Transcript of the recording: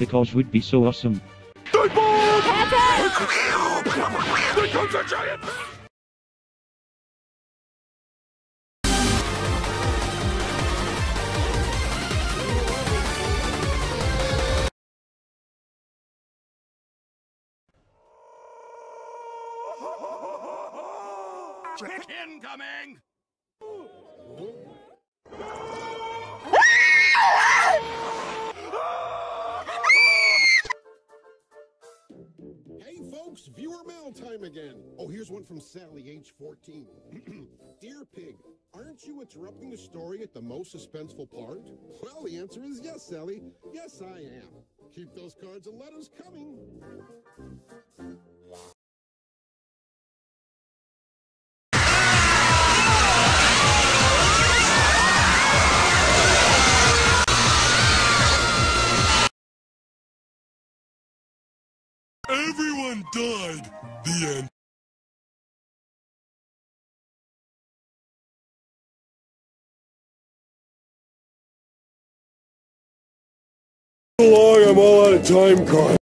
Because we'd be so awesome. Dead ball! Giant! Incoming! Folks, viewer mail time again. Oh, here's one from Sally, age 14. Dear Pig, aren't you interrupting the story at the most suspenseful part? Well, the answer is yes, Sally. Yes, I am. Keep those cards and letters coming. Everyone died. The end. Long, I'm all out of time, Carl.